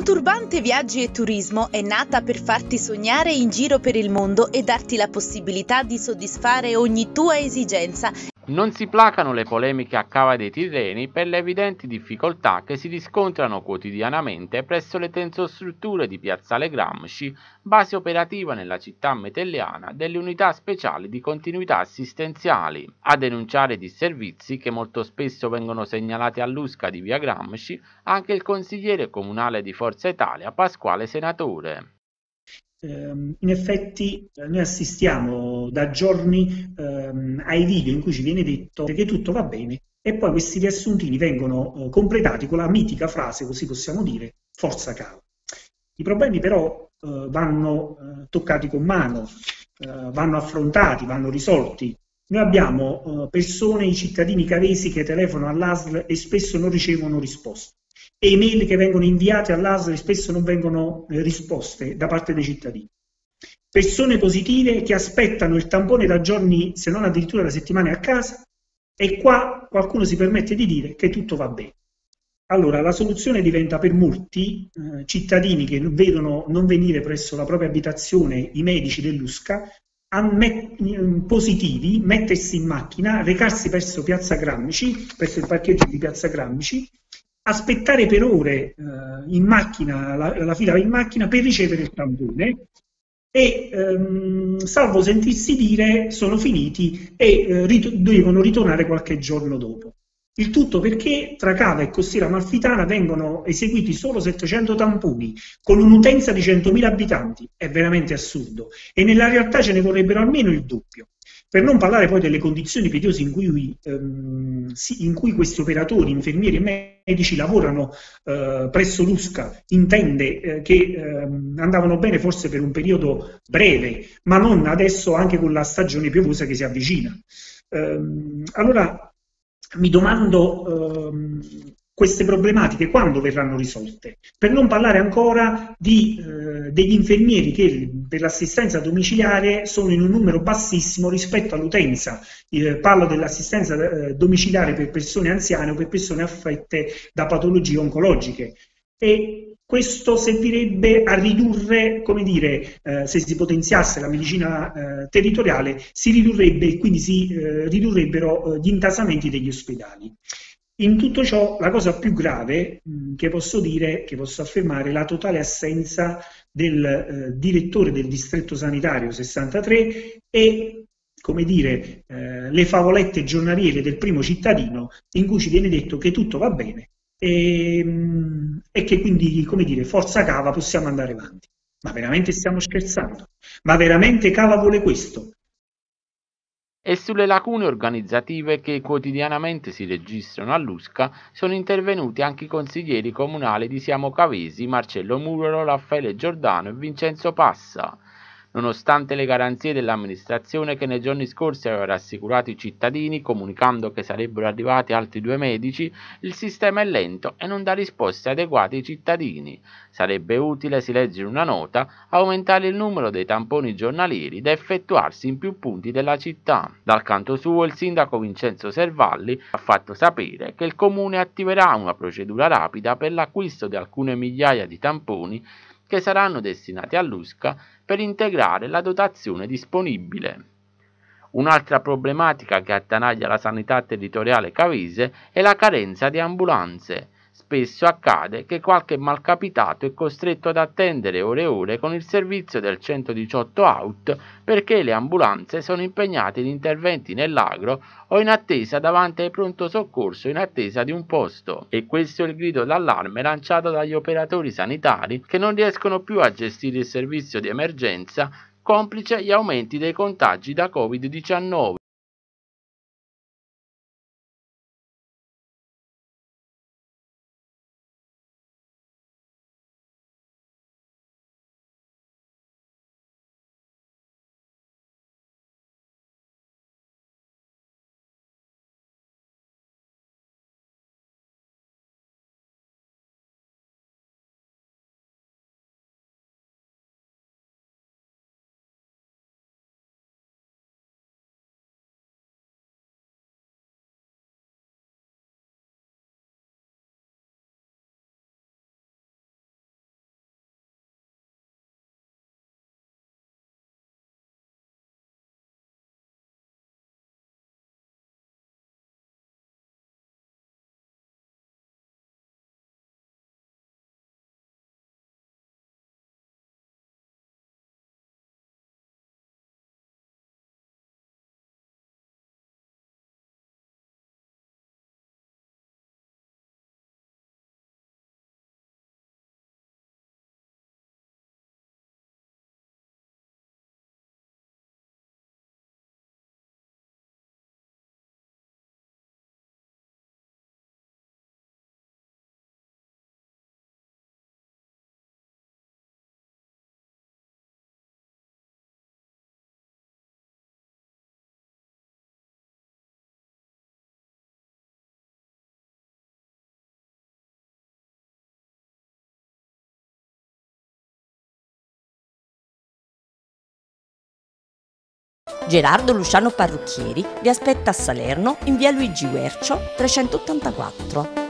Conturbante Viaggi e Turismo è nata per farti sognare in giro per il mondo e darti la possibilità di soddisfare ogni tua esigenza non si placano le polemiche a Cava dei Tirreni per le evidenti difficoltà che si riscontrano quotidianamente presso le tensostrutture di Piazzale Gramsci, base operativa nella città metelliana delle unità speciali di continuità assistenziali. A denunciare disservizi che molto spesso vengono segnalati all'Usca di via Gramsci anche il consigliere comunale di Forza Italia Pasquale Senatore in effetti eh, noi assistiamo da giorni ehm, ai video in cui ci viene detto che tutto va bene e poi questi riassuntini vengono eh, completati con la mitica frase, così possiamo dire, forza cava. I problemi però eh, vanno toccati con mano, vanno affrontati, vanno risolti. Noi abbiamo persone, i cittadini cavesi che telefonano all'ASL e spesso non ricevono risposte e email che vengono inviate all'ASL spesso non vengono eh, risposte da parte dei cittadini. Persone positive che aspettano il tampone da giorni, se non addirittura da settimane a casa, e qua qualcuno si permette di dire che tutto va bene. Allora, la soluzione diventa per molti eh, cittadini che vedono non venire presso la propria abitazione i medici dell'USCA, met- positivi, mettersi in macchina, recarsi verso Piazza Grammici, presso il parcheggio di Piazza Grammici, aspettare per ore eh, in macchina, la, la, fila in macchina per ricevere il tampone e ehm, salvo sentirsi dire sono finiti e eh, rit- devono ritornare qualche giorno dopo. Il tutto perché tra Cava e Costiera Malfitana vengono eseguiti solo 700 tamponi con un'utenza di 100.000 abitanti. È veramente assurdo. E nella realtà ce ne vorrebbero almeno il doppio. Per non parlare poi delle condizioni pediose in cui, ehm, si, in cui questi operatori, infermieri e medici lavorano eh, presso l'USCA, intende eh, che ehm, andavano bene forse per un periodo breve, ma non adesso anche con la stagione piovosa che si avvicina. Ehm, allora mi domando ehm, queste problematiche quando verranno risolte? Per non parlare ancora di, eh, degli infermieri che per l'assistenza domiciliare sono in un numero bassissimo rispetto all'utenza. Eh, parlo dell'assistenza eh, domiciliare per persone anziane o per persone affette da patologie oncologiche. E questo servirebbe a ridurre, come dire, eh, se si potenziasse la medicina eh, territoriale, si ridurrebbe e quindi si eh, ridurrebbero gli intasamenti degli ospedali. In tutto ciò, la cosa più grave mh, che posso dire, che posso affermare, è la totale assenza del eh, direttore del distretto sanitario 63 e come dire, eh, le favolette giornaliere del primo cittadino in cui ci viene detto che tutto va bene e, mh, e che quindi, come dire, forza cava possiamo andare avanti. Ma veramente stiamo scherzando? Ma veramente cava vuole questo? E sulle lacune organizzative che quotidianamente si registrano a Lusca sono intervenuti anche i consiglieri comunali di Siamo Cavesi, Marcello Muro, Raffaele Giordano e Vincenzo Passa. Nonostante le garanzie dell'amministrazione che nei giorni scorsi aveva rassicurato i cittadini comunicando che sarebbero arrivati altri due medici, il sistema è lento e non dà risposte adeguate ai cittadini. Sarebbe utile, si legge in una nota, aumentare il numero dei tamponi giornalieri da effettuarsi in più punti della città. Dal canto suo il sindaco Vincenzo Servalli ha fatto sapere che il comune attiverà una procedura rapida per l'acquisto di alcune migliaia di tamponi che saranno destinati all'USCA per integrare la dotazione disponibile. Un'altra problematica che attanaglia la sanità territoriale cavese è la carenza di ambulanze. Spesso accade che qualche malcapitato è costretto ad attendere ore e ore con il servizio del 118 out perché le ambulanze sono impegnate in interventi nell'agro o in attesa davanti al pronto soccorso in attesa di un posto. E questo è il grido d'allarme lanciato dagli operatori sanitari che non riescono più a gestire il servizio di emergenza complice gli aumenti dei contagi da Covid-19. Gerardo Luciano Parrucchieri vi aspetta a Salerno in via Luigi Guercio 384.